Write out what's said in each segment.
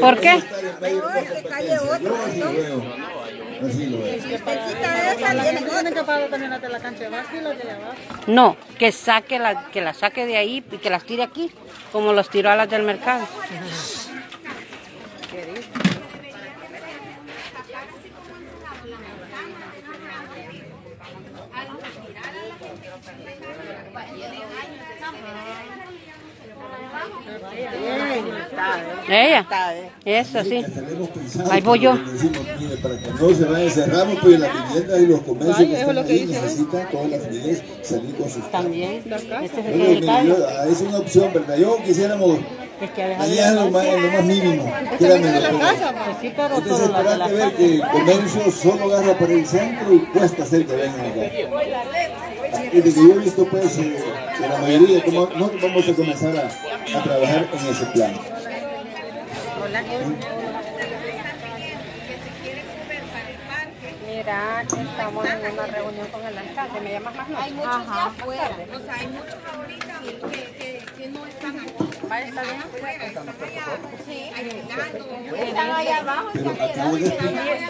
¿Por qué? No, que saque la, que la saque de ahí y que las tire aquí, como los tiró a las del mercado. Ella, eso sí. Ahí voy yo. para que no se vaya, cerramos pues las viviendas y los comercios que están ahí necesitan todas las familias salir con sus También. Ese es Es, el lo que que cae. yo- ah, es una opción, ¿verdad? Yo quisiéramos, Es que ha dejado allá es lo más, lo más mínimo. Créanme, lo Pues sí, pero Es solo de la desesperante ver casa. que el comercio solo agarra para el centro y cuesta hacer que vengan acá. Y de que yo he visto, pues, eh, que la mayoría, como nosotros vamos a comenzar a, a trabajar en ese plan. Mira, que estamos en una reunión con el alcalde. ¿Me llamas más noche? Hay muchos de afuera. O sea, hay muchos ahorita que, que, que no están aquí. Acabo de explicar,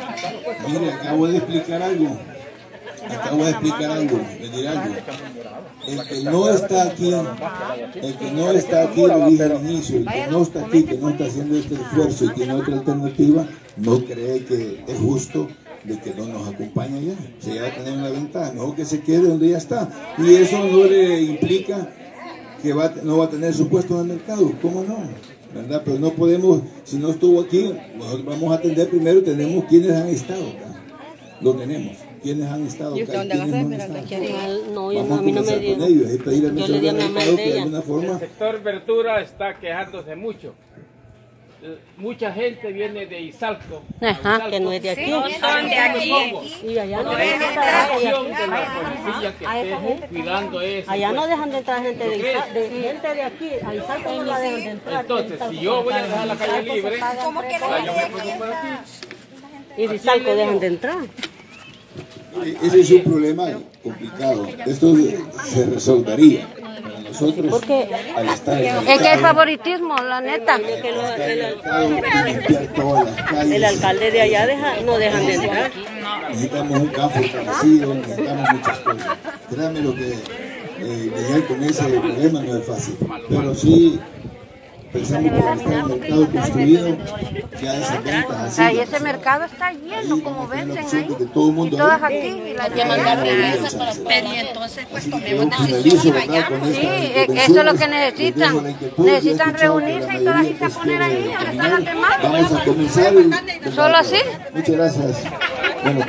mire, acabo de explicar algo. Acabo de explicar algo, algo. El que no está aquí, el que no está aquí, lo dije al inicio, el que no está aquí, que no está haciendo este esfuerzo y tiene otra alternativa, no cree que es justo de que no nos acompañe ya. Se va a tener una ventaja, mejor que se quede donde ya está. Y eso no le implica que va, a- no va a tener su puesto en el mercado, ¿cómo no? ¿Verdad? Pero no podemos, si no estuvo aquí, nosotros vamos a atender primero, tenemos quienes han estado acá. Lo tenemos, quienes han estado acá. ¿Y quiénes no han estado? No, yo Vamos no, a mí no me dio. con ellos, Yo le di a mi Ministerio mamá del Mercado de que de ella. alguna forma El sector verdura está quejándose mucho. Mucha gente viene de Izalco. Ajá, Izalco. que no es de aquí. son de aquí. Y allá no No dejan es entrar gente. de la policía que A esa esté gente. cuidando eso. Allá no dejan de entrar gente de, de gente de aquí. A Izalco no la dejan de entrar. Entonces, si yo voy a dejar la calle libre, Como que la yo me aquí. Y de Izalco dejan de entrar. E- Ese es un problema complicado. Esto se resolvería. Nosotros, al estar Es que hay favoritismo, la neta. el alcalde de allá deja, no dejan de entrar. necesitamos un campo fortalecido, necesitamos muchas cosas. Créanme lo que eh, lidiar con ese problema no es fácil, pero sí pensamos que estar el mercado construido, ya esas ventas así. Ahí ese mercado está lleno, como venden ahí. Todo el Y mundo todas ahí, aquí. Y la que mandar Pero entonces, pues tomemos decisiones y con Sí, eso es lo que necesitan. Necesitan reunirse y todas irse a poner ahí, donde están las demás. Vamos a comenzar. ¿Solo así? Muchas gracias. Bueno,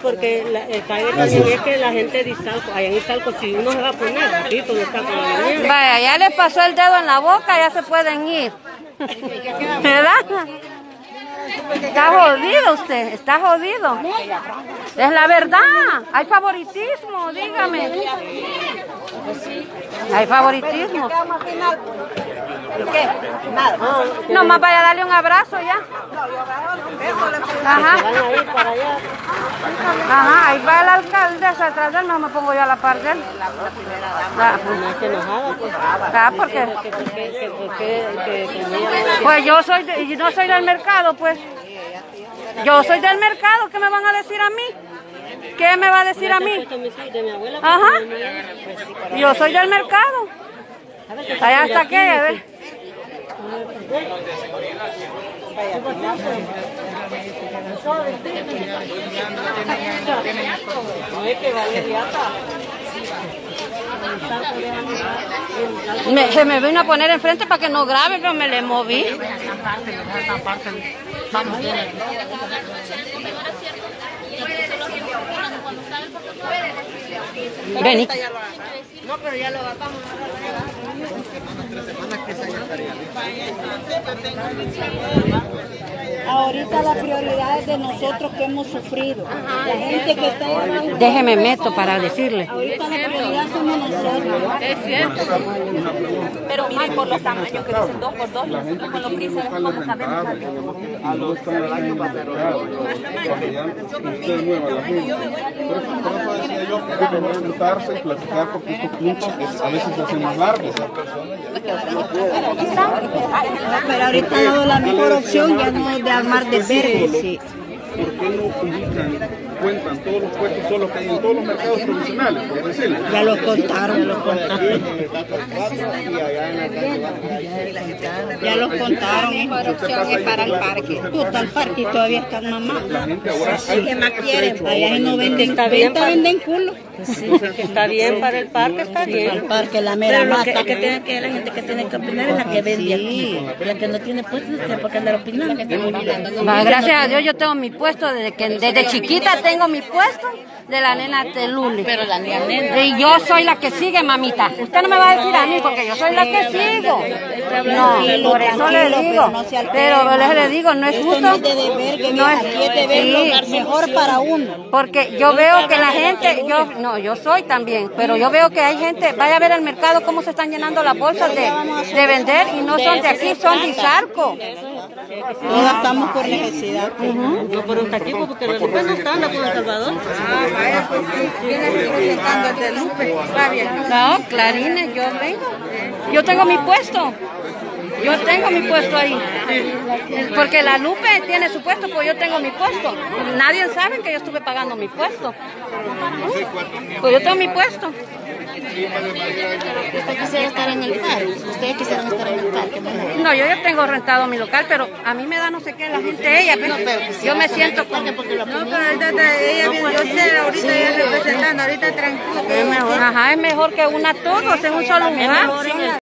porque la, el también es que la gente de Izalco, allá en Izalco, si uno se va a poner, ratito, no está con la mañana. Vaya, ya le pasó el dedo en la boca, ya se pueden ir. ¿Verdad? Está jodido usted, está jodido. Es la verdad, hay favoritismo, dígame. Hay favoritismo. ¿Qué? Nada. No, más vaya a darle un abrazo ya. Ajá. Ajá, ahí va el alcalde atrás de él, no me pongo yo a la par de él. Ah, pues. Ah, porque... Pues yo soy, de- no soy del mercado, pues. Yo soy del mercado, ¿qué me van a decir a mí? ¿Qué me va a decir a mí? Ajá. Yo soy del mercado. Allá hasta aquella, a. Me, se me vino a poner enfrente para que no grabe, pero me le moví. Vení. No, pero ya lo vamos Ahorita la prioridad es de nosotros que hemos sufrido. La gente que está. Déjeme meto para decirle. Ahorita la prioridad somos nosotros. Es cierto. Pero más por los tamaños que dicen dos por dos, nosotros con los grises sabemos a los va a ser Más tamaño. Usted mueva la Por ello pueden juntarse platicar porque estos puntos pues, a veces se hacen más largos. Pero ahorita la mejor opción ya no es de armar de verde, sí. ¿Por qué no ubican, cuentan todos los puestos solos que hay en todos los mercados provisionales, por decirlo? Ya los contaron, ya los contaron. Ya los contaron, mejor opción es para el parque. Puta, el parque y todavía están mamás. La gente ahora Sí, ¿qué más quieren? Allá no venden, bien, venden culo. Está bien para el parque, está bien. Para el parque, la mera Pero lo que, tiene que la gente que tiene que opinar es la que vende aquí. La que no tiene puesto no tiene por qué andar opinando. Gracias a Dios yo tengo mi puesto desde que desde chiquita tengo mi puesto de la nena Teluli. Pero la nena. Y yo soy la que sigue, mamita. Usted no me va a decir a mí porque yo soy la que sigo. No, por eso le digo. Pero les le digo, no es justo. no es mejor para uno. Porque yo veo que la gente, yo no, yo soy también, pero yo veo que hay gente, vaya a ver el mercado cómo se están llenando las bolsas de, de vender y no son de aquí, son de Izarco. Todos estamos por necesidad. No por un taquipo, porque los no están por El Salvador. No, clarines, yo vengo. Yo tengo mi puesto. Yo tengo mi puesto ahí. Porque la Lupe tiene su puesto, pues yo tengo mi puesto. Nadie sabe que yo estuve pagando mi puesto. Pues yo tengo mi puesto. Usted quisiera estar en el parque. Ustedes quisieran estar en el parque. No, yo ya tengo rentado mi local, pero a mí me da no sé qué la gente ella. Pero yo me siento. Porque lo No, pero ahorita ella, yo sé, ahorita ella representando, ahorita tranquilo. Ajá, es mejor que una todos en un solo lugar.